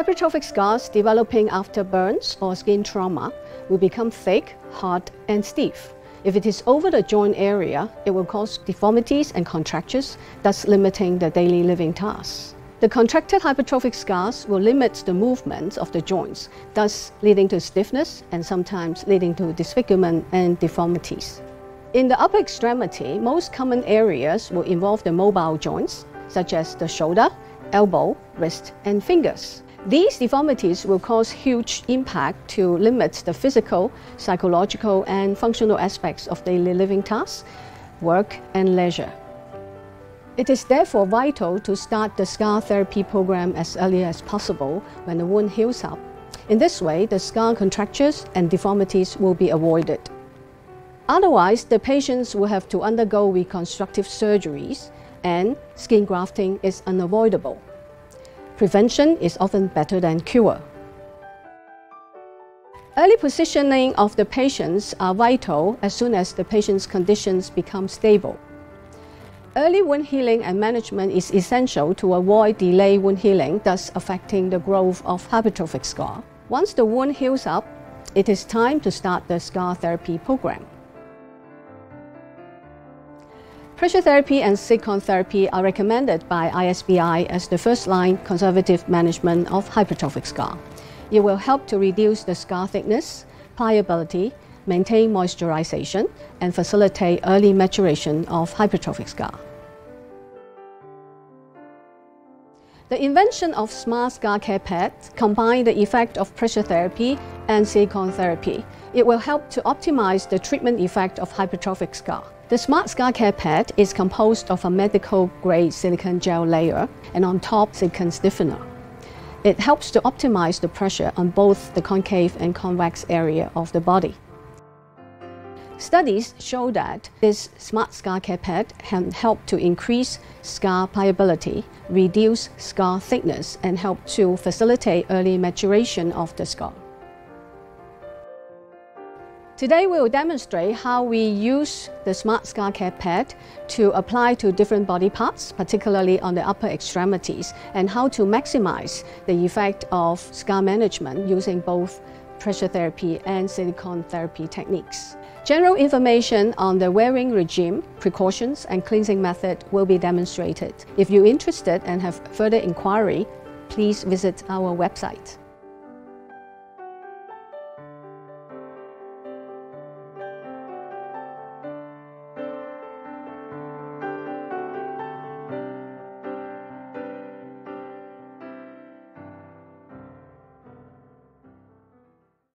Hypertrophic scars developing after burns or skin trauma will become thick, hard, and stiff. If it is over the joint area, it will cause deformities and contractures, thus limiting the daily living tasks. The contracted hypertrophic scars will limit the movement of the joints, thus leading to stiffness and sometimes leading to disfigurement and deformities. In the upper extremity, most common areas will involve the mobile joints, such as the shoulder, elbow, wrist, and fingers. These deformities will cause huge impact to limit the physical, psychological, and functional aspects of daily living tasks, work, and leisure. It is therefore vital to start the scar therapy program as early as possible when the wound heals up. In this way, the scar contractures and deformities will be avoided. Otherwise, the patients will have to undergo reconstructive surgeries and skin grafting is unavoidable. Prevention is often better than cure. Early positioning of the patients are vital as soon as the patient's conditions become stable. Early wound healing and management is essential to avoid delayed wound healing, thus affecting the growth of hypertrophic scar. Once the wound heals up, it is time to start the scar therapy program. Pressure therapy and silicone therapy are recommended by ISBI as the first-line conservative management of hypertrophic scar. It will help to reduce the scar thickness, pliability, maintain moisturization, and facilitate early maturation of hypertrophic scar. The invention of Smart Scar Care Pads combine the effect of pressure therapy and silicone therapy. It will help to optimize the treatment effect of hypertrophic scar. The Smart Scar Care Pad is composed of a medical-grade silicone gel layer and on top silicone stiffener. It helps to optimize the pressure on both the concave and convex area of the body. Studies show that this smart scar care pad can help to increase scar pliability, reduce scar thickness, and help to facilitate early maturation of the scar. Today we will demonstrate how we use the Smart Scar Care Pad to apply to different body parts, particularly on the upper extremities, and how to maximize the effect of scar management using both pressure therapy and silicone therapy techniques. General information on the wearing regime, precautions, and cleansing method will be demonstrated. If you're interested and have further inquiry, please visit our website.